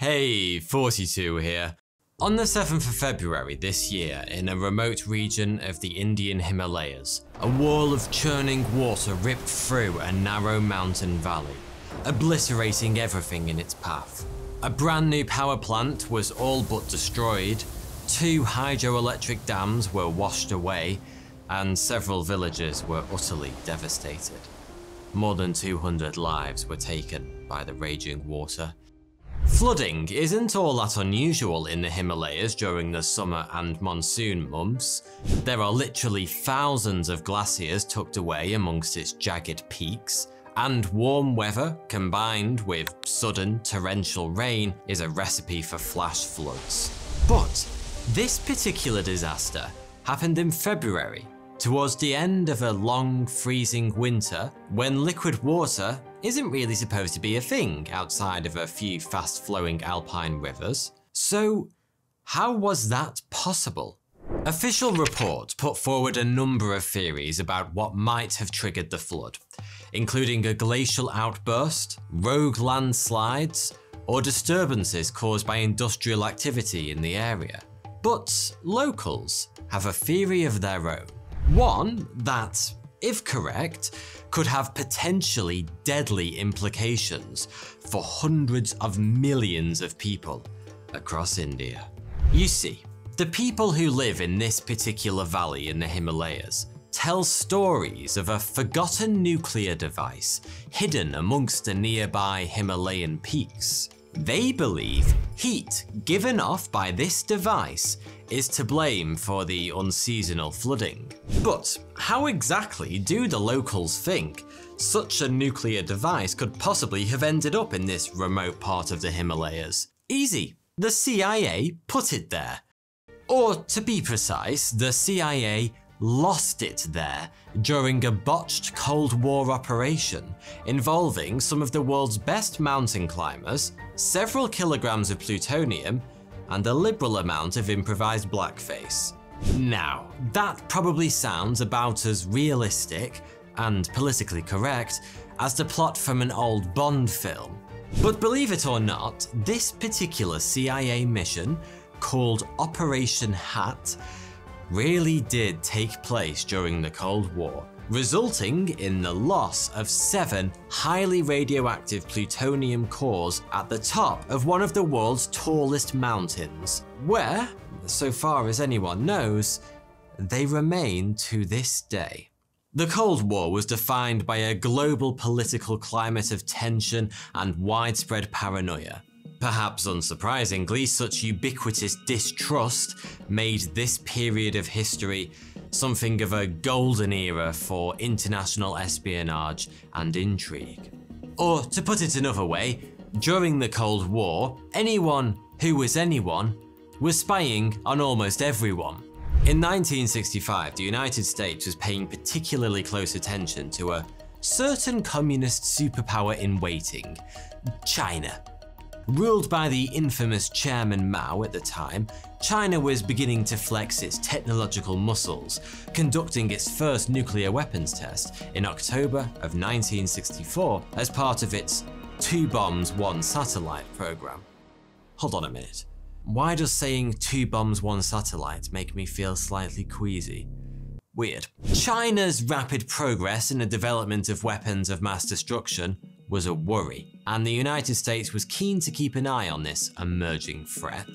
Hey, Thoughty2 here. On the 7th of February this year, in a remote region of the Indian Himalayas, a wall of churning water ripped through a narrow mountain valley, obliterating everything in its path. A brand new power plant was all but destroyed, two hydroelectric dams were washed away, and several villages were utterly devastated. More than 200 lives were taken by the raging water, Flooding isn't all that unusual in the Himalayas during the summer and monsoon months. There are literally thousands of glaciers tucked away amongst its jagged peaks, and warm weather combined with sudden torrential rain is a recipe for flash floods. But this particular disaster happened in February, towards the end of a long freezing winter when liquid water isn't really supposed to be a thing outside of a few fast flowing alpine rivers. So, how was that possible? Official reports put forward a number of theories about what might have triggered the flood, including a glacial outburst, rogue landslides, or disturbances caused by industrial activity in the area. But locals have a theory of their own. One that, if correct, could have potentially deadly implications for hundreds of millions of people across India. You see, the people who live in this particular valley in the Himalayas tell stories of a forgotten nuclear device hidden amongst the nearby Himalayan peaks. They believe heat given off by this device is to blame for the unseasonal flooding. But how exactly do the locals think such a nuclear device could possibly have ended up in this remote part of the Himalayas? Easy. The CIA put it there. Or to be precise, the CIA lost it there during a botched Cold War operation involving some of the world's best mountain climbers, several kilograms of plutonium, and a liberal amount of improvised blackface. Now, that probably sounds about as realistic and politically correct as the plot from an old Bond film. But believe it or not, this particular CIA mission, called Operation Hat, really did take place during the Cold War, resulting in the loss of seven highly radioactive plutonium cores at the top of one of the world's tallest mountains, where, so far as anyone knows, they remain to this day. The Cold War was defined by a global political climate of tension and widespread paranoia, Perhaps unsurprisingly, such ubiquitous distrust made this period of history something of a golden era for international espionage and intrigue. Or, to put it another way, during the Cold War, anyone who was anyone was spying on almost everyone. In 1965, the United States was paying particularly close attention to a certain communist superpower in waiting, China. Ruled by the infamous Chairman Mao at the time, China was beginning to flex its technological muscles, conducting its first nuclear weapons test in October of 1964 as part of its Two Bombs, One Satellite program. Hold on a minute. Why does saying two bombs, one satellite make me feel slightly queasy? Weird. China's rapid progress in the development of weapons of mass destruction was a worry, and the United States was keen to keep an eye on this emerging threat.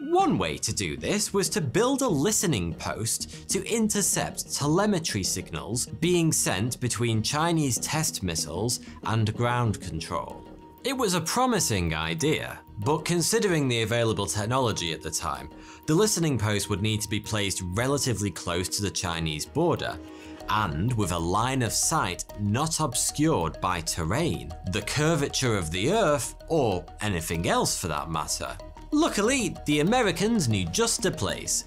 One way to do this was to build a listening post to intercept telemetry signals being sent between Chinese test missiles and ground control. It was a promising idea, but considering the available technology at the time, the listening post would need to be placed relatively close to the Chinese border, and with a line of sight not obscured by terrain, the curvature of the Earth, or anything else for that matter. Luckily, the Americans knew just a place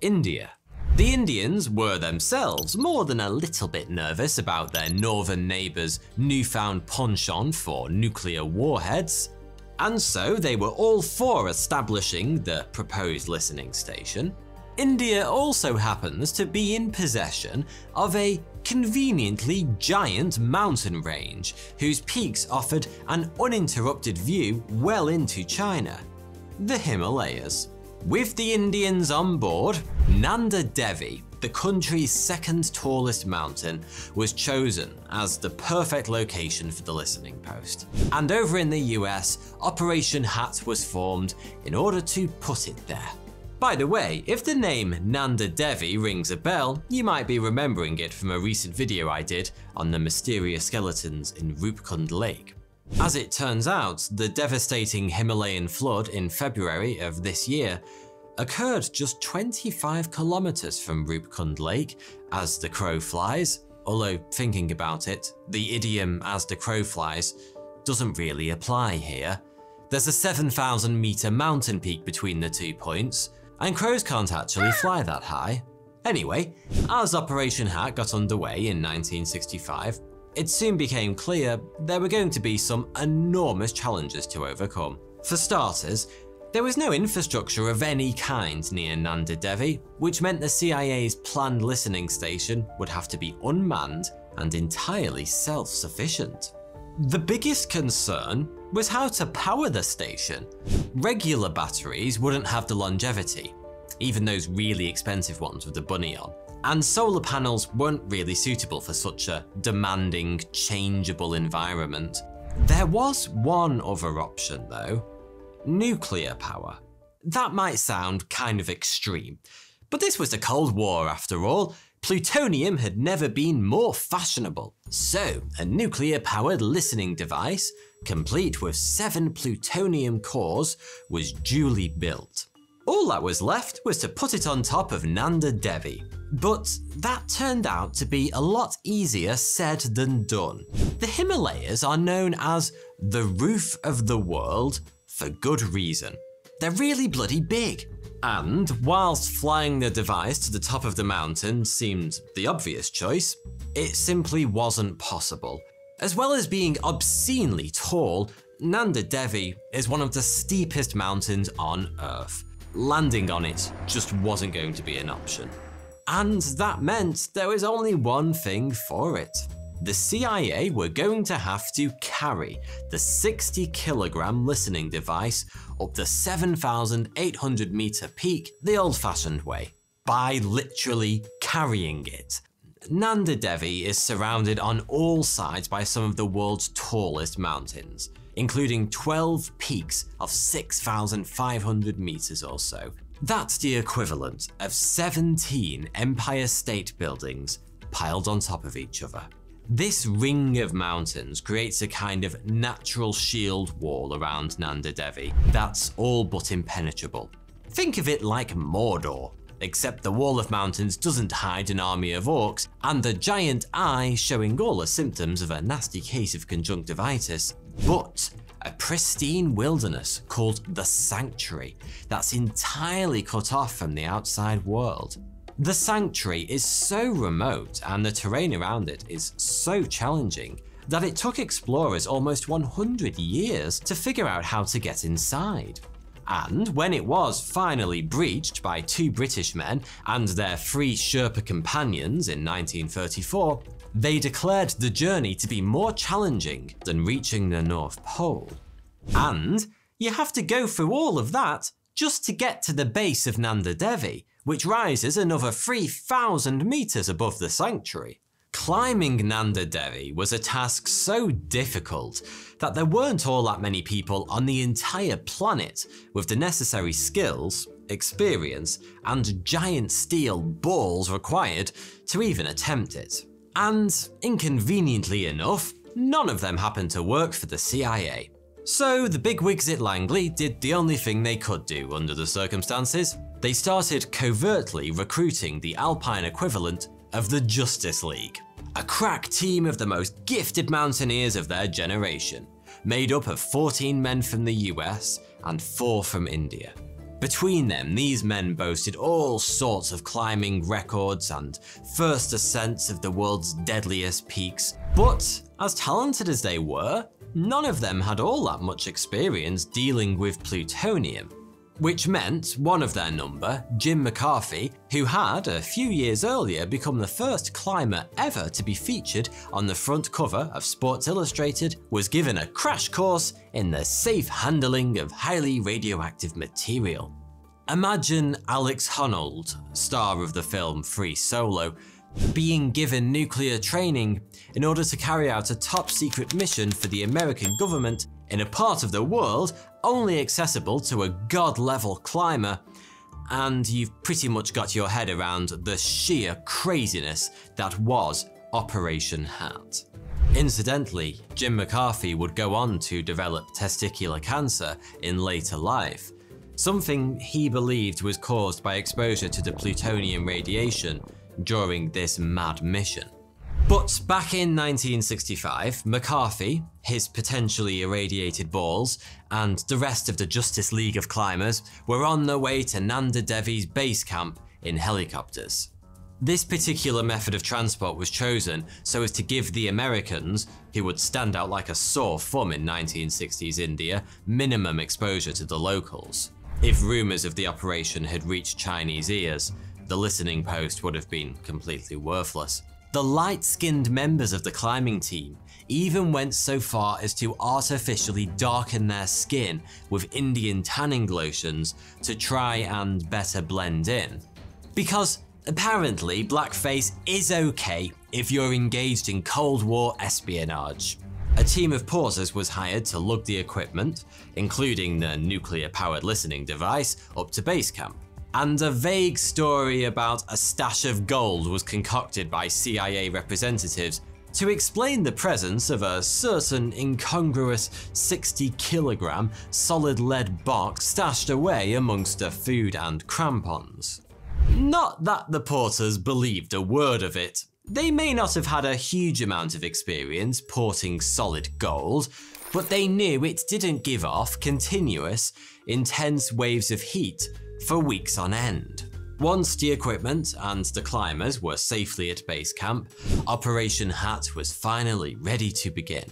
India. The Indians were themselves more than a little bit nervous about their northern neighbours' newfound penchant for nuclear warheads, and so they were all for establishing the proposed listening station. India also happens to be in possession of a conveniently giant mountain range whose peaks offered an uninterrupted view well into China the Himalayas. With the Indians on board, Nanda Devi, the country's second tallest mountain, was chosen as the perfect location for the listening post. And over in the US, Operation Hat was formed in order to put it there. By the way, if the name Nanda Devi rings a bell, you might be remembering it from a recent video I did on the mysterious skeletons in Rupkund Lake. As it turns out, the devastating Himalayan flood in February of this year occurred just 25 kilometers from Rupkund Lake as the crow flies, although thinking about it, the idiom as the crow flies doesn't really apply here. There's a 7,000 meter mountain peak between the two points, and crows can't actually fly that high. Anyway, as Operation Hat got underway in 1965, it soon became clear there were going to be some enormous challenges to overcome. For starters, there was no infrastructure of any kind near Nanda Devi, which meant the CIA's planned listening station would have to be unmanned and entirely self-sufficient. The biggest concern was how to power the station. Regular batteries wouldn't have the longevity, even those really expensive ones with the bunny on. And solar panels weren't really suitable for such a demanding, changeable environment. There was one other option though, nuclear power. That might sound kind of extreme, but this was the Cold War after all. Plutonium had never been more fashionable. So, a nuclear powered listening device, complete with seven plutonium cores, was duly built. All that was left was to put it on top of Nanda Devi. But that turned out to be a lot easier said than done. The Himalayas are known as the roof of the world for good reason. They're really bloody big. And whilst flying the device to the top of the mountain seemed the obvious choice, it simply wasn't possible. As well as being obscenely tall, Nanda Devi is one of the steepest mountains on Earth. Landing on it just wasn't going to be an option. And that meant there was only one thing for it the CIA were going to have to carry the 60 kilogram listening device up the 7,800 meter peak the old fashioned way, by literally carrying it. Nanda Devi is surrounded on all sides by some of the world's tallest mountains, including 12 peaks of 6,500 meters or so. That's the equivalent of 17 Empire State Buildings piled on top of each other. This ring of mountains creates a kind of natural shield wall around Nanda Devi that's all but impenetrable. Think of it like Mordor, except the wall of mountains doesn't hide an army of orcs, and the giant eye showing all the symptoms of a nasty case of conjunctivitis, but a pristine wilderness called the Sanctuary that's entirely cut off from the outside world. The sanctuary is so remote and the terrain around it is so challenging that it took explorers almost 100 years to figure out how to get inside. And when it was finally breached by two British men and their three Sherpa companions in 1934, they declared the journey to be more challenging than reaching the North Pole. And you have to go through all of that just to get to the base of Nanda Devi, which rises another 3,000 meters above the sanctuary. Climbing Nanda Devi was a task so difficult that there weren't all that many people on the entire planet with the necessary skills, experience, and giant steel balls required to even attempt it. And, inconveniently enough, none of them happened to work for the CIA. So the bigwigs at Langley did the only thing they could do under the circumstances. They started covertly recruiting the Alpine equivalent of the Justice League, a crack team of the most gifted mountaineers of their generation, made up of 14 men from the US and 4 from India. Between them, these men boasted all sorts of climbing records and first ascents of the world's deadliest peaks, but as talented as they were, none of them had all that much experience dealing with plutonium. which meant one of their number, Jim McCarthy, who had a few years earlier become the first climber ever to be featured on the front cover of Sports Illustrated, was given a crash course in the safe handling of highly radioactive material. Imagine Alex Honnold, star of the film Free Solo, being given nuclear training in order to carry out a top secret mission for the American government in a part of the world only accessible to a god level climber, and you've pretty much got your head around the sheer craziness that was Operation Hat. Incidentally, Jim McCarthy would go on to develop testicular cancer in later life, something he believed was caused by exposure to the plutonium radiation during this mad mission. But back in 1965, McCarthy, his potentially irradiated balls, and the rest of the Justice League of Climbers were on their way to Nanda Devi's base camp in helicopters. This particular method of transport was chosen so as to give the Americans, who would stand out like a sore thumb in 1960s India, minimum exposure to the locals. If rumours of the operation had reached Chinese ears, the listening post would have been completely worthless. The light-skinned members of the climbing team even went so far as to artificially darken their skin with Indian tanning lotions to try and better blend in. Because apparently blackface is okay if you're engaged in Cold War espionage. A team of pausers was hired to lug the equipment, including the nuclear-powered listening device, up to base camp and a vague story about a stash of gold was concocted by CIA representatives to explain the presence of a certain incongruous 60 kilogram solid lead box stashed away amongst the food and crampons. Not that the porters believed a word of it. They may not have had a huge amount of experience porting solid gold, but they knew it didn't give off continuous, intense waves of heat for weeks on end. Once the equipment and the climbers were safely at base camp, Operation Hat was finally ready to begin.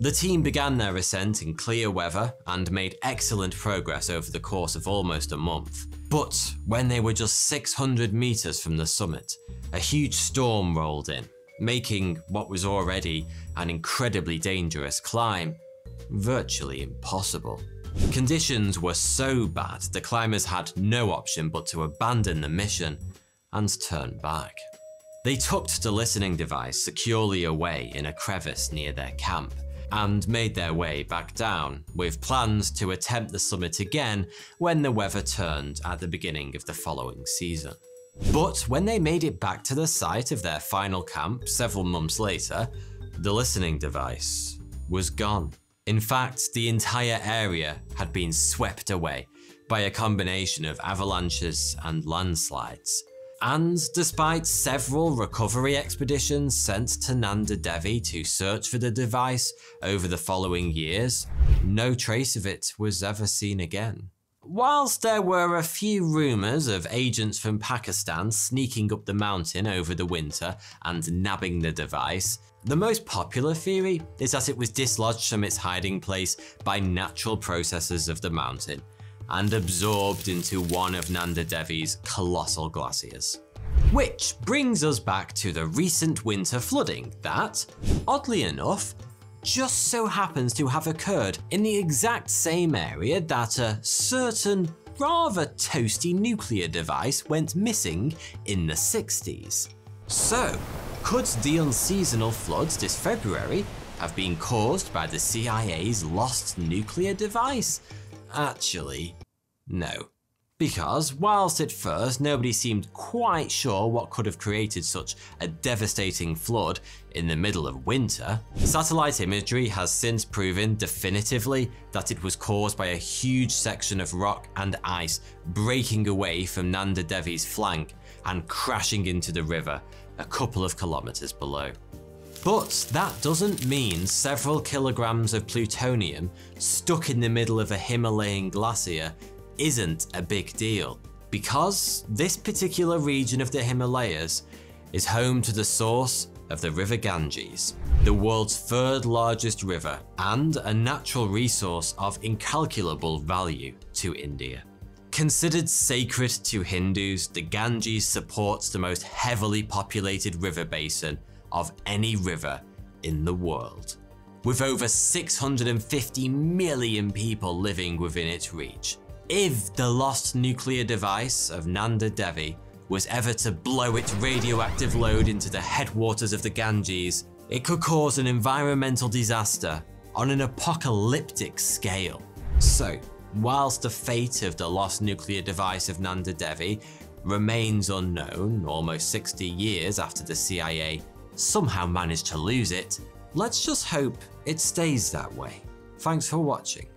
The team began their ascent in clear weather and made excellent progress over the course of almost a month. But when they were just 600 meters from the summit, a huge storm rolled in, making what was already an incredibly dangerous climb virtually impossible. Conditions were so bad the climbers had no option but to abandon the mission and turn back. They tucked the listening device securely away in a crevice near their camp and made their way back down, with plans to attempt the summit again when the weather turned at the beginning of the following season. But when they made it back to the site of their final camp several months later, the listening device was gone. In fact, the entire area had been swept away by a combination of avalanches and landslides. And despite several recovery expeditions sent to Nanda Devi to search for the device over the following years, no trace of it was ever seen again. Whilst there were a few rumours of agents from Pakistan sneaking up the mountain over the winter and nabbing the device, the most popular theory is that it was dislodged from its hiding place by natural processes of the mountain and absorbed into one of Nanda Devi's colossal glaciers. Which brings us back to the recent winter flooding that, oddly enough, just so happens to have occurred in the exact same area that a certain rather toasty nuclear device went missing in the 60s. So, could the unseasonal floods this February have been caused by the CIA's lost nuclear device? Actually, no. Because, whilst at first nobody seemed quite sure what could have created such a devastating flood in the middle of winter, satellite imagery has since proven definitively that it was caused by a huge section of rock and ice breaking away from Nanda Devi's flank and crashing into the river, a couple of kilometers below. But that doesn't mean several kilograms of plutonium stuck in the middle of a Himalayan glacier isn't a big deal, because this particular region of the Himalayas is home to the source of the River Ganges, the world's third largest river and a natural resource of incalculable value to India. Considered sacred to Hindus, the Ganges supports the most heavily populated river basin of any river in the world, with over 650 million people living within its reach. If the lost nuclear device of Nanda Devi was ever to blow its radioactive load into the headwaters of the Ganges, it could cause an environmental disaster on an apocalyptic scale. So, whilst the fate of the lost nuclear device of Nanda Devi remains unknown almost 60 years after the CIA somehow managed to lose it, let's just hope it stays that way. Thanks for watching.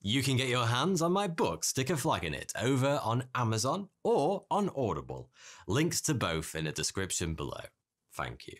You can get your hands on my book, Stick a Flag in It, over on Amazon or on Audible. Links to both in the description below. Thank you.